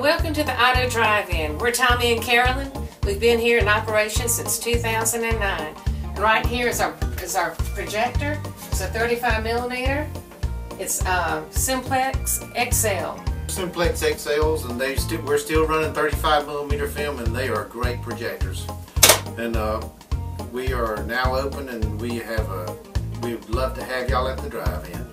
Welcome to the Auto Drive-In. We're Tommy and Carolyn. We've been here in operation since 2009. And right here is our is our projector. It's a 35 millimeter. It's uh, Simplex XL. Simplex XLs, and they still we're still running 35 millimeter film, and they are great projectors. And uh, we are now open, and we have a we'd love to have y'all at the drive-in.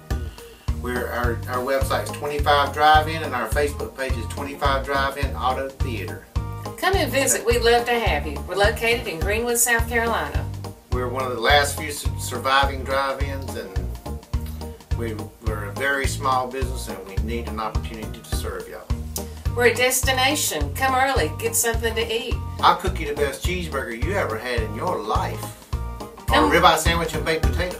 We're our our website's 25 Drive-In, and our Facebook page is 25 Drive-In Auto Theater. Come and visit. We'd love to have you. We're located in Greenwood, South Carolina. We're one of the last few surviving drive-ins, and we, we're a very small business, and we need an opportunity to serve y'all. We're a destination. Come early. Get something to eat. I'll cook you the best cheeseburger you ever had in your life. Or Come- a ribeye sandwich and baked potato.